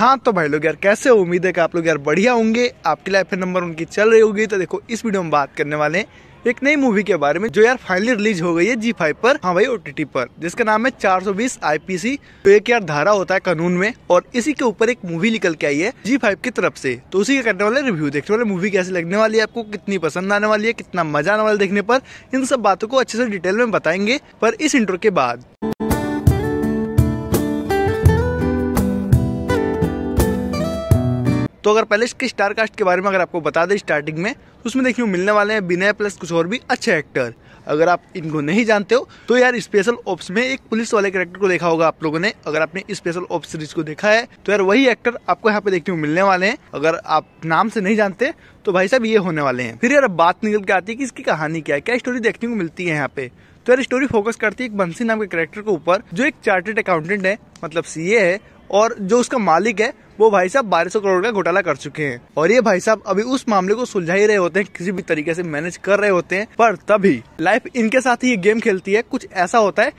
हाँ तो भाई लोग यार, कैसे उम्मीद है कि आप लोग यार बढ़िया होंगे। आपकी लाइफ नंबर उनकी चल रही होगी। तो देखो, इस वीडियो में बात करने वाले हैं एक नई मूवी के बारे में, जो यार फाइनली रिलीज़ हो गई है जी फाइव पर। हाँ भाई ओटीटी पर, जिसका नाम है 420 आईपीसी तो एक यार धारा होता है कानून में, और इसी के ऊपर एक मूवी निकल के आई है जी फाइव की तरफ़ से। तो उसी के करने वाले रिव्यू देखने वाले मूवी कैसी लगने वाली है आपको, कितनी पसंद आने वाली है, कितना मज़ा आने वाला देखने पर। इन सब बातों को अच्छे से डिटेल में बताएँगे, पर इस इंट्रो के बाद। तो अगर पहले इसके स्टार कास्ट के बारे में अगर आपको बता दें स्टार्टिंग में तो उसमें देखिए मिलने वाले हैं बिना प्लस कुछ और भी अच्छे एक्टर अगर आप इनको नहीं जानते हो तो यार स्पेशल ऑप्स में एक पुलिस वाले कैरेक्टर को देखा होगा आप लोगों ने। अगर आपने स्पेशल ऑप्स सीरीज़ को देखा है तो यार वही एक्टर आपको यहाँ पे देखने को मिलने वाले हैं। अगर आप नाम से नहीं जानते तो भाई साहब ये होने वाले हैं। फिर यार बात निकल के आती है कि इसकी कहानी क्या है, क्या स्टोरी देखने को मिलती है यहाँ पे। तो यार स्टोरी फोकस करती है एक बंसी नाम के कैरेक्टर के ऊपर, जो एक चार्टेड अकाउंटेंट है मतलब सीए है और जो उसका मालिक है, वो भाई साहब बारह सौ करोड़ का घोटाला कर चुके हैं। और ये भाई साहब अभी उस मामले को सुलझा ही रहे होते हैं, किसी भी तरीके से मैनेज कर रहे होते हैं, पर तभी लाइफ इनके साथ ही ये गेम खेलती है। कुछ ऐसा होता है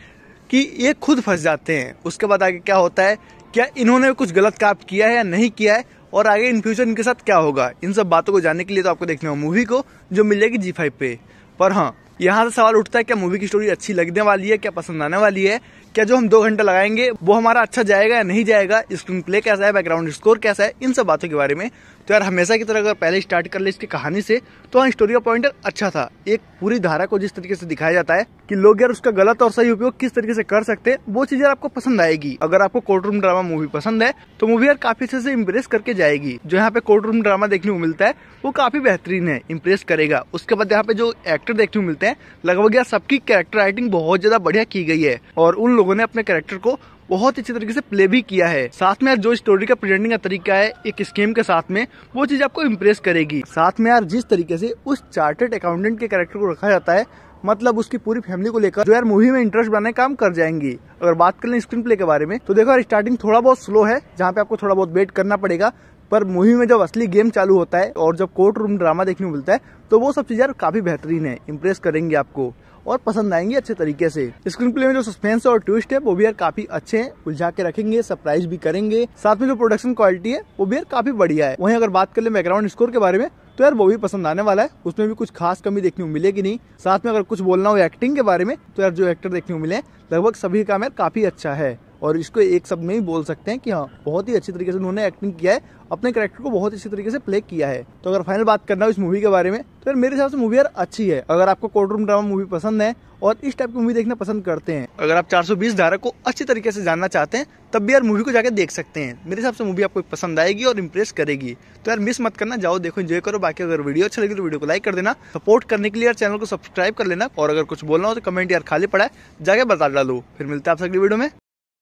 कि ये खुद फंस जाते हैं। उसके बाद आगे क्या होता है? क्या इन्होंने कुछ गलत काम किया है या नहीं किया है? और आगे इन फ्यूचर इनके साथ क्या होगा? इन सब बातों को जानने के लिए तो आपको देखना मूवी को, जो मिल जाएगी जी फाइव पे। पर हाँ यहाँ से सवाल उठता है, क्या मूवी की स्टोरी अच्छी लगने वाली है, क्या पसंद आने वाली है? क्या जो हम दो घंटे लगाएँगे, वो हमारा अच्छा जाएगा या नहीं जाएगा? स्क्रीन प्ले कैसा है बैकग्राउंड स्कोर कैसा है, इन सब बातों के बारे में। तो यार, हमेशा की तरह अगर पहले स्टार्ट कर ले इसकी कहानी से तो हाँ स्टोरी का पॉइंटर अच्छा था। एक पूरी धारा को जिस तरीके से दिखाया जाता है कि लोग यार उसका गलत और सही उपयोग किस तरीके से कर सकते हैं, वो चीज़ यार आपको पसंद आएगी। अगर आपको कोर्ट रूम ड्रामा मूवी पसंद है तो मूवी यार काफ़ी अच्छे से इम्प्रेस करके जाएगी। जो यहाँ पे कोर्ट रूम ड्रामा देखने को मिलता है, वो काफ़ी बेहतरीन है इम्प्रेस करेगा। उसके बाद यहाँ पे जो एक्टर देखने को मिलते हैं लगभग यार सबकी कैरेक्टर राइटिंग बहुत ज़्यादा बढ़िया की गई है और उन लोगों ने अपने कैरेक्टर को बहुत अच्छी तरीके से प्ले भी किया है। साथ में यार जो स्टोरी का प्रेजेंटिंग का तरीका है, एक स्कीम के साथ में, वो चीज़ आपको इम्प्रेस करेगी। साथ में यार जिस तरीके से उस चार्टेड अकाउंटेंट के कैरेक्टर को रखा जाता है मतलब उसकी पूरी फैमिली को लेकर जो यार मूवी में इंटरेस्ट बनाने काम कर जाएँगी। अगर बात कर लें स्क्रीन प्ले के बारे में तो देखो यार स्टार्टिंग थोड़ा बहुत स्लो है, जहाँ पे आपको थोड़ा बहुत वेट करना पड़ेगा। पर मूवी में जब असली गेम चालू होता है और जब कोर्ट रूम ड्रामा देखने को मिलता है तो वो सब चीज़ें काफ़ी बेहतरीन है इम्प्रेस करेंगे आपको और पसंद आएँगे अच्छे तरीके से। स्क्रीन प्ले में जो सस्पेंस और ट्विस्ट है, वो भी यार काफ़ी अच्छे हैं, उलझा के रखेंगे सरप्राइज़ भी करेंगे। साथ में जो प्रोडक्शन क्वालिटी है, वो भी यार काफ़ी बढ़िया है। वहीं अगर बात कर ले बैकग्राउंड स्कोर के बारे में तो यार वो भी पसंद आने वाला है। उसमें भी कुछ खास कमी देखने को मिलेगी नहीं। साथ में अगर कुछ बोलना हो एक्टिंग के बारे में तो यार जो एक्टर देखने को मिले लगभग सभी काम यार काफ़ी अच्छा है। और इसको एक शब्द में ही बोल सकते हैं कि हाँ बहुत ही अच्छी तरीके से उन्होंने एक्टिंग किया है। अपने करेक्टर को बहुत अच्छी तरीके से प्ले किया है। तो अगर फाइनल बात करना हो इस मूवी के बारे में तो यार मेरे हिसाब से मूवी यार अच्छी है। अगर आपको कोर्ट रूम ड्रामा मूवी पसंद है और इस टाइप की मूवी देखना पसंद करते हैं, अगर आप 420 धारा को अच्छी तरीके से जानना चाहते हैं, तब भी यार मूवी को जाकर देख सकते हैं। मेरे हिसाब से मूवी आपको पसंद आएगी और इम्प्रेस करेगी। तो यार मिस मत करना, जाओ देखो एंजॉय करो। बाकी अगर वीडियो अच्छा लगे तो वीडियो को लाइक कर देना। सपोर्ट करने के लिए यार चैनल को सब्सक्राइब कर लेना। और अगर कुछ बोलना हो तो कमेंट यार खाली पड़ा है, जाके बता डालो। फिर मिलते हैं आपसे अगली वीडियो में।